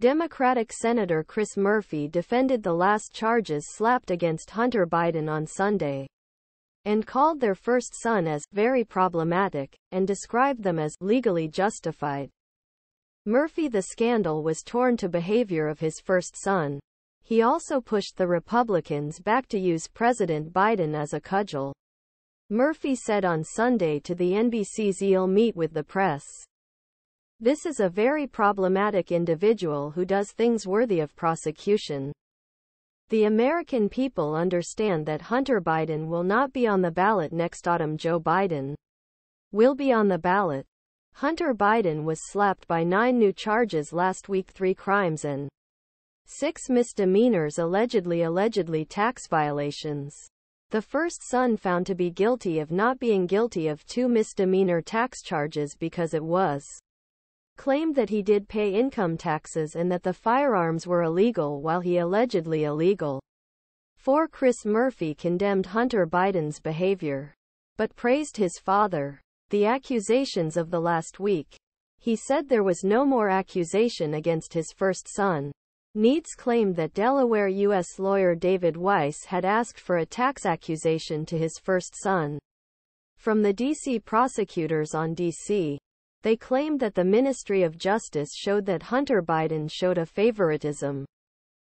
Democratic Senator Chris Murphy defended the last charges slapped against Hunter Biden on Sunday and called their first son as very problematic and described them as legally justified. Murphy the scandal was torn to behavior of his first son. He also pushed the Republicans back to use President Biden as a cudgel. Murphy said on Sunday to the NBC's You'll meet with the press. This is a very problematic individual who does things worthy of prosecution. The American people understand that Hunter Biden will not be on the ballot next autumn. Joe Biden will be on the ballot. Hunter Biden was slapped by nine new charges last week three crimes and six misdemeanors allegedly allegedly tax violations. The first son found to be guilty of not being guilty of two misdemeanor tax charges because it was claimed that he did pay income taxes and that the firearms were illegal while he allegedly illegal. 4. Chris Murphy condemned Hunter Biden's behavior, but praised his father. The accusations of the last week. He said there was no more accusation against his first son. Needs claimed that Delaware U.S. lawyer David Weiss had asked for a tax accusation to his first son. From the D.C. prosecutors on D.C. They claimed that the Ministry of Justice showed that Hunter Biden showed a favoritism.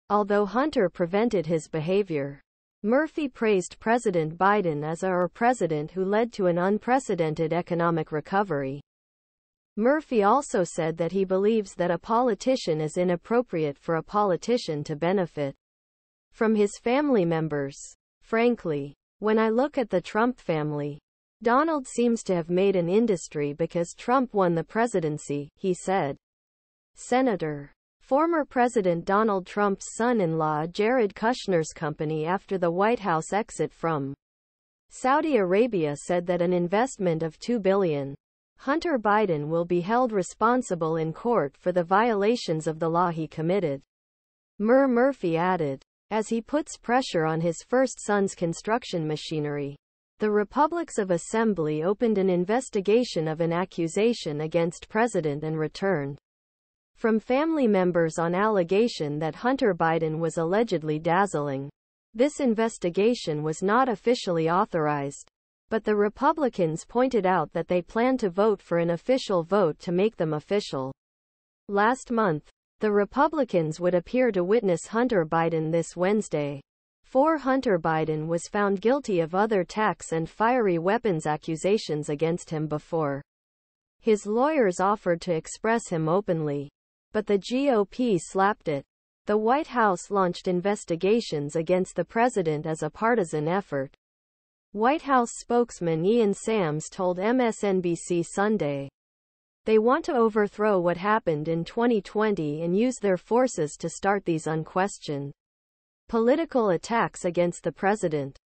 Although Hunter prevented his behavior, Murphy praised President Biden as our president who led to an unprecedented economic recovery. Murphy also said that he believes that a politician is inappropriate for a politician to benefit from his family members. Frankly, when I look at the Trump family, Donald seems to have made an industry because Trump won the presidency, he said. Senator. Former President Donald Trump's son-in-law Jared Kushner's company after the White House exit from Saudi Arabia said that an investment of 2 billion. Hunter Biden will be held responsible in court for the violations of the law he committed. Mur Murphy added, as he puts pressure on his first son's construction machinery. The Republics of Assembly opened an investigation of an accusation against President and returned from family members on allegation that Hunter Biden was allegedly dazzling. This investigation was not officially authorized, but the Republicans pointed out that they plan to vote for an official vote to make them official. Last month, the Republicans would appear to witness Hunter Biden this Wednesday. 4. Hunter Biden was found guilty of other tax and fiery weapons accusations against him before. His lawyers offered to express him openly. But the GOP slapped it. The White House launched investigations against the president as a partisan effort. White House spokesman Ian Sams told MSNBC Sunday. They want to overthrow what happened in 2020 and use their forces to start these unquestioned political attacks against the president.